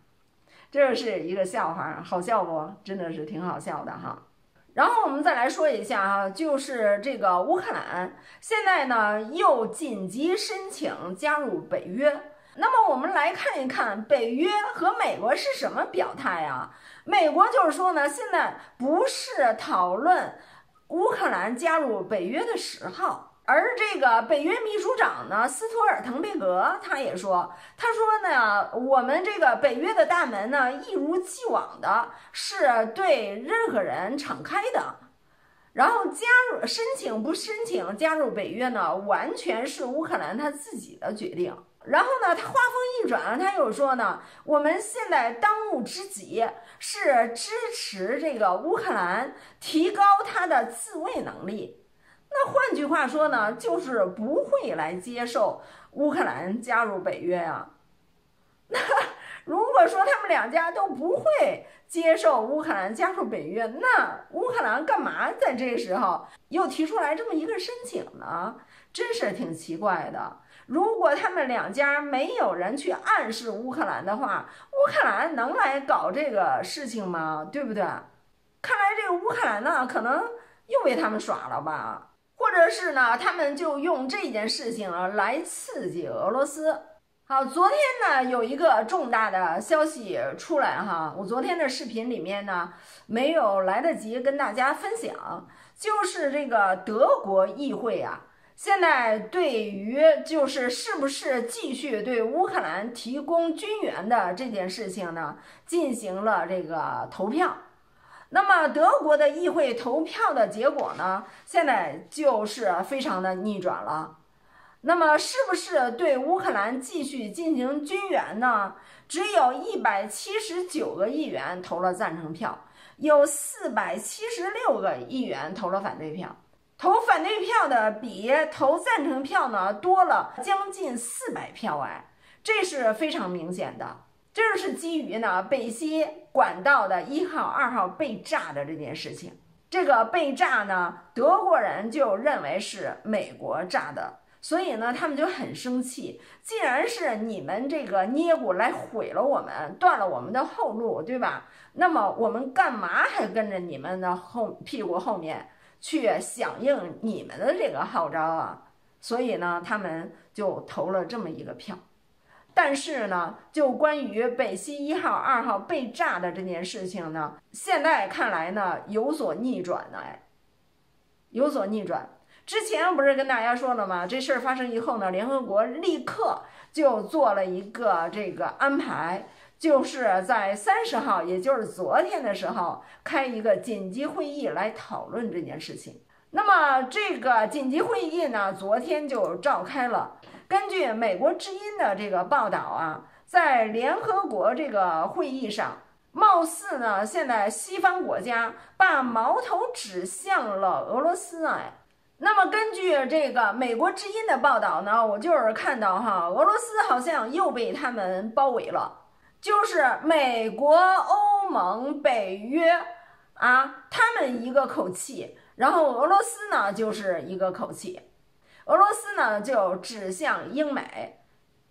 这是一个笑话，好笑不？真的是挺好笑的哈。然后我们再来说一下啊，就是这个乌克兰现在呢又紧急申请加入北约。那么我们来看一看北约和美国是什么表态啊？美国就是说呢，现在不是讨论乌克兰加入北约的时候。而这个北约秘书长呢，斯托尔滕贝格他也说，他说呢，我们这个北约的大门呢，一如既往的是对任何人敞开的。然后加入申请不申请加入北约呢，完全是乌克兰他自己的决定。然后呢，他话锋一转，他又说呢，我们现在当务之急是支持这个乌克兰提高他的自卫能力。那换句话说呢，就是不会来接受乌克兰加入北约呀。那 (laughs) 如果说他们两家都不会接受乌克兰加入北约，那乌克兰干嘛在这时候又提出来这么一个申请呢？真是挺奇怪的。如果他们两家没有人去暗示乌克兰的话，乌克兰能来搞这个事情吗？对不对？看来这个乌克兰呢，可能又被他们耍了吧？或者是呢，他们就用这件事情啊来刺激俄罗斯。好，昨天呢有一个重大的消息出来哈，我昨天的视频里面呢没有来得及跟大家分享，就是这个德国议会啊。现在对于就是是不是继续对乌克兰提供军援的这件事情呢，进行了这个投票。那么德国的议会投票的结果呢，现在就是非常的逆转了。那么是不是对乌克兰继续进行军援呢？只有一百七十九个议员投了赞成票，有四百七十六个议员投了反对票。投反对票的比投赞成票呢多了将近四百票哎，这是非常明显的。这就是基于呢北溪管道的一号、二号被炸的这件事情。这个被炸呢，德国人就认为是美国炸的，所以呢他们就很生气。既然是你们这个捏骨来毁了我们，断了我们的后路，对吧？那么我们干嘛还跟着你们的后屁股后面？去响应你们的这个号召啊，所以呢，他们就投了这么一个票。但是呢，就关于北溪一号、二号被炸的这件事情呢，现在看来呢有所逆转呢，哎，有所逆转。之前不是跟大家说了吗？这事儿发生以后呢，联合国立刻就做了一个这个安排。就是在三十号，也就是昨天的时候，开一个紧急会议来讨论这件事情。那么这个紧急会议呢，昨天就召开了。根据美国之音的这个报道啊，在联合国这个会议上，貌似呢，现在西方国家把矛头指向了俄罗斯。啊，那么根据这个美国之音的报道呢，我就是看到哈，俄罗斯好像又被他们包围了。就是美国、欧盟、北约啊，他们一个口气，然后俄罗斯呢就是一个口气，俄罗斯呢就指向英美，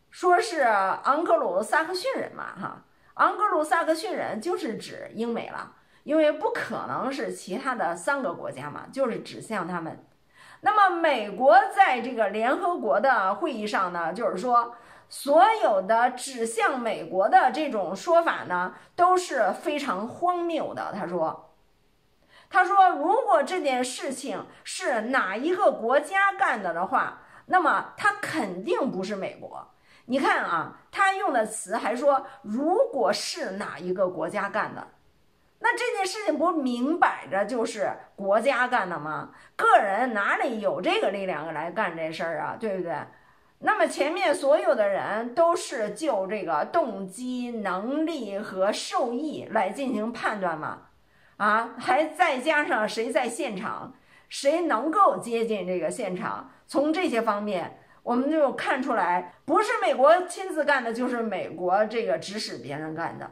说是昂格鲁萨克逊人嘛，哈，昂格鲁萨克逊人就是指英美了，因为不可能是其他的三个国家嘛，就是指向他们。那么美国在这个联合国的会议上呢，就是说。所有的指向美国的这种说法呢，都是非常荒谬的。他说：“他说，如果这件事情是哪一个国家干的的话，那么他肯定不是美国。你看啊，他用的词还说，如果是哪一个国家干的，那这件事情不明摆着就是国家干的吗？个人哪里有这个力量来干这事儿啊？对不对？”那么前面所有的人都是就这个动机、能力和受益来进行判断吗？啊，还再加上谁在现场，谁能够接近这个现场，从这些方面我们就看出来，不是美国亲自干的，就是美国这个指使别人干的，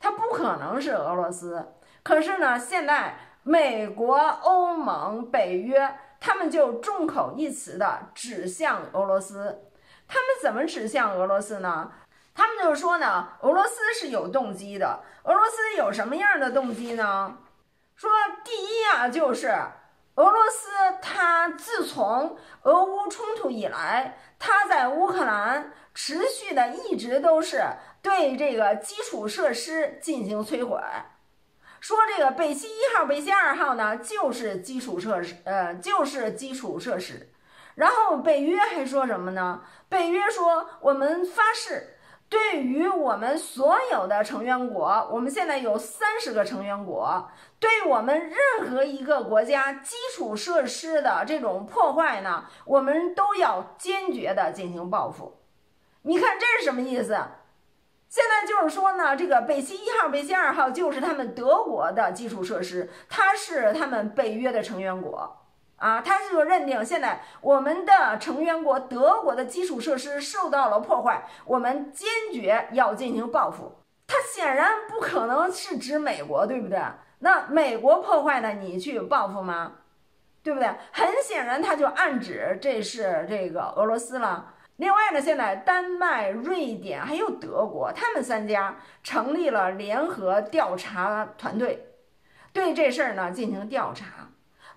他不可能是俄罗斯。可是呢，现在美国、欧盟、北约。他们就众口一词的指向俄罗斯，他们怎么指向俄罗斯呢？他们就是说呢，俄罗斯是有动机的。俄罗斯有什么样的动机呢？说第一啊，就是俄罗斯它自从俄乌冲突以来，它在乌克兰持续的一直都是对这个基础设施进行摧毁。说这个北溪一号、北溪二号呢，就是基础设施，呃，就是基础设施。然后北约还说什么呢？北约说，我们发誓，对于我们所有的成员国，我们现在有三十个成员国，对我们任何一个国家基础设施的这种破坏呢，我们都要坚决的进行报复。你看这是什么意思？现在就是说呢，这个北溪一号、北溪二号就是他们德国的基础设施，它是他们北约的成员国，啊，他就认定现在我们的成员国德国的基础设施受到了破坏，我们坚决要进行报复。他显然不可能是指美国，对不对？那美国破坏的，你去报复吗？对不对？很显然，他就暗指这是这个俄罗斯了。另外呢，现在丹麦、瑞典还有德国，他们三家成立了联合调查团队，对这事儿呢进行调查。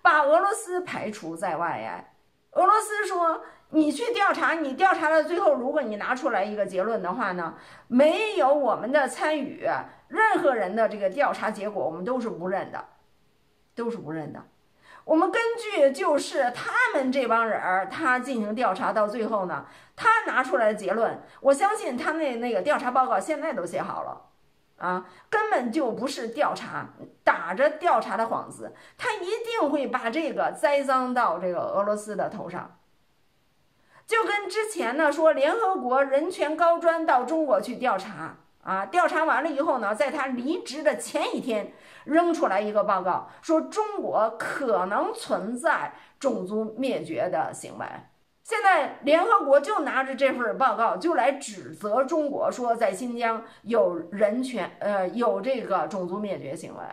把俄罗斯排除在外呀？俄罗斯说：“你去调查，你调查到最后，如果你拿出来一个结论的话呢，没有我们的参与，任何人的这个调查结果，我们都是不认的，都是不认的。我们根据就是他们这帮人儿，他进行调查到最后呢，他拿出来的结论，我相信他那那个调查报告现在都写好了。”啊，根本就不是调查，打着调查的幌子，他一定会把这个栽赃到这个俄罗斯的头上。就跟之前呢说，联合国人权高专到中国去调查啊，调查完了以后呢，在他离职的前一天扔出来一个报告，说中国可能存在种族灭绝的行为。现在联合国就拿着这份报告就来指责中国，说在新疆有人权，呃，有这个种族灭绝行为，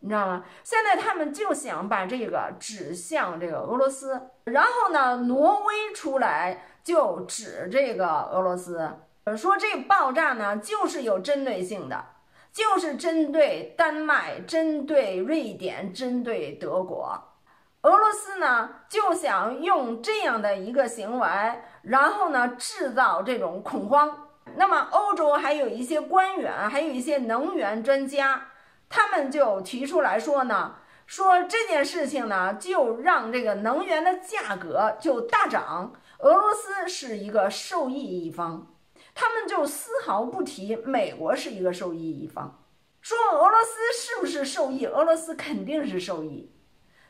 你知道吗？现在他们就想把这个指向这个俄罗斯，然后呢，挪威出来就指这个俄罗斯，说这爆炸呢就是有针对性的，就是针对丹麦，针对瑞典，针对德国。俄罗斯呢就想用这样的一个行为，然后呢制造这种恐慌。那么欧洲还有一些官员，还有一些能源专家，他们就提出来说呢，说这件事情呢就让这个能源的价格就大涨，俄罗斯是一个受益一方，他们就丝毫不提美国是一个受益一方，说俄罗斯是不是受益？俄罗斯肯定是受益。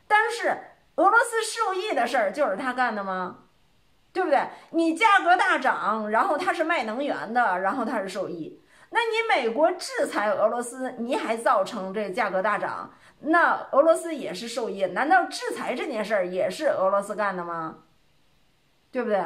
但是俄罗斯受益的事儿就是他干的吗？对不对？你价格大涨，然后他是卖能源的，然后他是受益。那你美国制裁俄罗斯，你还造成这价格大涨，那俄罗斯也是受益。难道制裁这件事儿也是俄罗斯干的吗？对不对？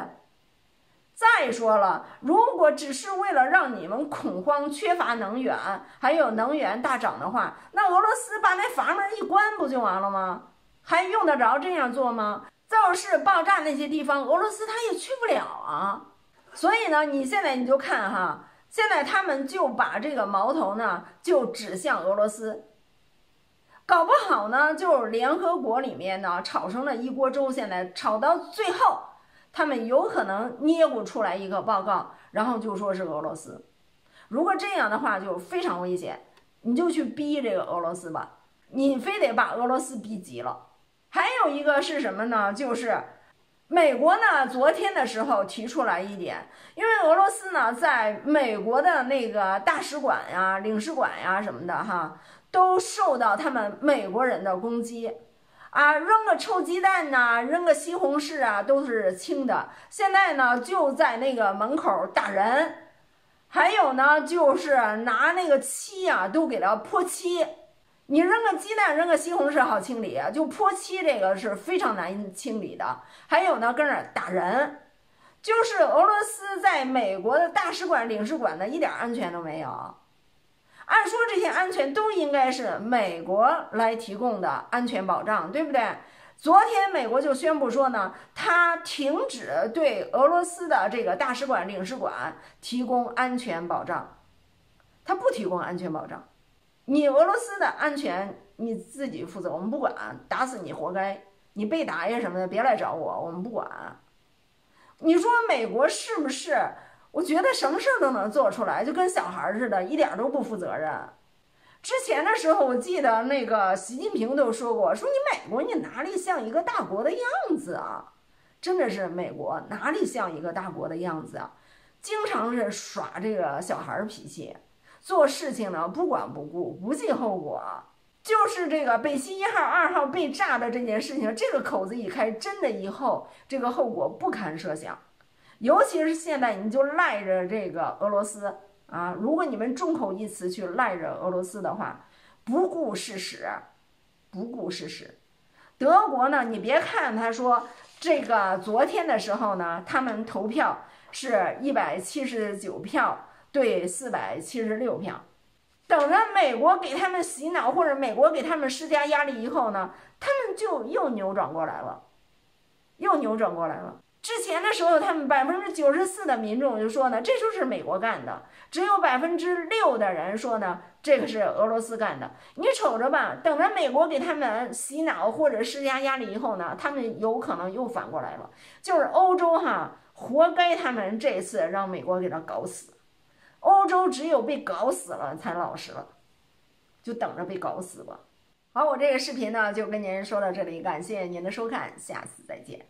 再说了，如果只是为了让你们恐慌、缺乏能源，还有能源大涨的话，那俄罗斯把那阀门一关不就完了吗？还用得着这样做吗？造势爆炸那些地方，俄罗斯他也去不了啊。所以呢，你现在你就看哈，现在他们就把这个矛头呢就指向俄罗斯，搞不好呢，就联合国里面呢炒成了一锅粥。现在炒到最后，他们有可能捏不出来一个报告，然后就说是俄罗斯。如果这样的话，就非常危险。你就去逼这个俄罗斯吧，你非得把俄罗斯逼急了。还有一个是什么呢？就是美国呢，昨天的时候提出来一点，因为俄罗斯呢，在美国的那个大使馆呀、领事馆呀什么的哈，都受到他们美国人的攻击，啊，扔个臭鸡蛋呐，扔个西红柿啊，都是轻的。现在呢，就在那个门口打人，还有呢，就是拿那个漆呀，都给他泼漆。你扔个鸡蛋，扔个西红柿好清理，就泼漆这个是非常难清理的。还有呢，跟那打人，就是俄罗斯在美国的大使馆、领事馆呢，一点安全都没有。按说这些安全都应该是美国来提供的安全保障，对不对？昨天美国就宣布说呢，他停止对俄罗斯的这个大使馆、领事馆提供安全保障，他不提供安全保障。你俄罗斯的安全你自己负责，我们不管，打死你活该，你被打呀什么的，别来找我，我们不管。你说美国是不是？我觉得什么事儿都能做出来，就跟小孩似的，一点都不负责任。之前的时候，我记得那个习近平都说过，说你美国你哪里像一个大国的样子啊？真的是美国哪里像一个大国的样子啊？经常是耍这个小孩脾气。做事情呢不管不顾，不计后果，就是这个北溪一号、二号被炸的这件事情，这个口子一开，真的以后这个后果不堪设想。尤其是现在，你就赖着这个俄罗斯啊！如果你们众口一词去赖着俄罗斯的话，不顾事实，不顾事实，德国呢，你别看他说这个昨天的时候呢，他们投票是一百七十九票对四百七十六票，等着美国给他们洗脑或者美国给他们施加压力以后呢，他们就又扭转过来了，又扭转过来了。之前的时候，他们百分之九十四的民众就说呢，这就是美国干的，只有百分之六的人说呢，这个是俄罗斯干的。你瞅着吧，等着美国给他们洗脑或者施加压力以后呢，他们有可能又反过来了。就是欧洲哈，活该他们这次让美国给他搞死。欧洲只有被搞死了才老实了，就等着被搞死吧。好，我这个视频呢就跟您说到这里，感谢您的收看，下次再见。